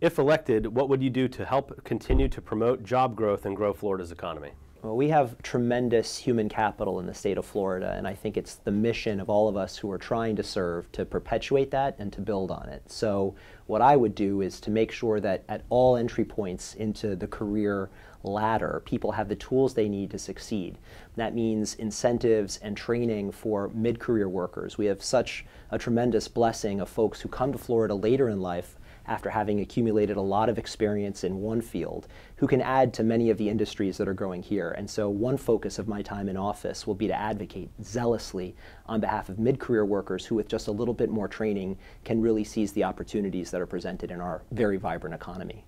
If elected, what would you do to help continue to promote job growth and grow Florida's economy? Well, we have tremendous human capital in the state of Florida, and I think it's the mission of all of us who are trying to serve to perpetuate that and to build on it. So, what I would do is to make sure that at all entry points into the career ladder, people have the tools they need to succeed. That means incentives and training for mid career workers. We have such a tremendous blessing of folks who come to Florida later in life after having accumulated a lot of experience in one field, who can add to many of the industries that are growing here. And so, one focus of my time in office will be to advocate zealously on behalf of mid career workers who, with just a little bit more training, can really seize the opportunities that are presented in our very vibrant economy.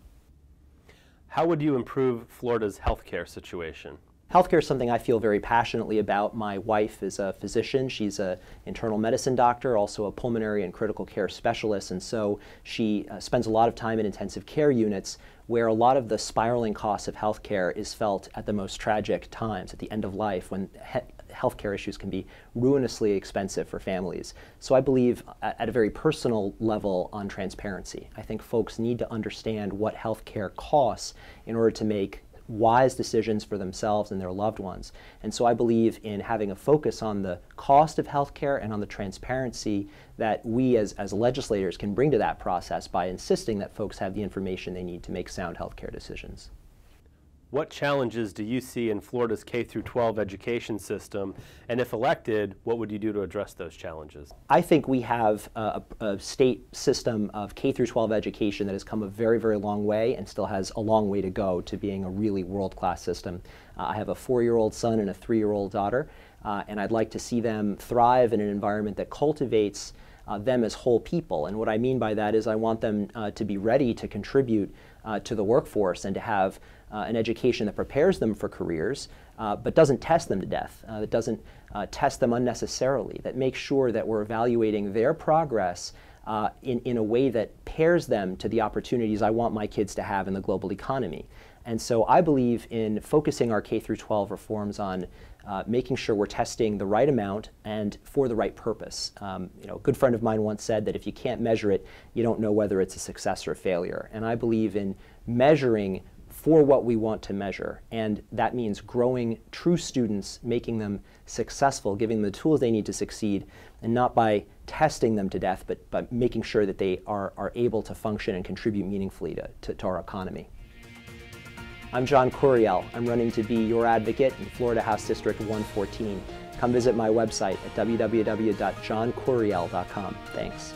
How would you improve Florida's healthcare situation? Healthcare is something I feel very passionately about. My wife is a physician. She's an internal medicine doctor, also a pulmonary and critical care specialist, and so she uh, spends a lot of time in intensive care units where a lot of the spiraling costs of healthcare is felt at the most tragic times, at the end of life, when he healthcare issues can be ruinously expensive for families. So I believe at a very personal level on transparency. I think folks need to understand what healthcare costs in order to make wise decisions for themselves and their loved ones. And so I believe in having a focus on the cost of healthcare and on the transparency that we as, as legislators can bring to that process by insisting that folks have the information they need to make sound healthcare decisions. What challenges do you see in Florida's K through 12 education system? And if elected, what would you do to address those challenges? I think we have a, a, state system of K through 12 education that has come a very, very long way and still has a long way to go to being a really world-class system. Uh, I have a four-year-old son and a three-year-old daughter, uh, and I'd like to see them thrive in an environment that cultivates uh, them as whole people. And what I mean by that is I want them uh, to be ready to contribute uh, to the workforce and to have uh, an education that prepares them for careers, uh, but doesn't test them to death, uh, that doesn't uh, test them unnecessarily, that makes sure that we're evaluating their progress uh, in, in a way that pairs them to the opportunities I want my kids to have in the global economy. And so I believe in focusing our K through 12 reforms on uh, making sure we're testing the right amount and for the right purpose. Um, you know, a good friend of mine once said that if you can't measure it, you don't know whether it's a success or a failure. And I believe in measuring for what we want to measure. And that means growing true students, making them successful, giving them the tools they need to succeed, and not by testing them to death, but, but making sure that they are, are able to function and contribute meaningfully to, to, to our economy. I'm John Couriel. I'm running to be your advocate in Florida House District 114. Come visit my website at www.johncouriel.com. Thanks.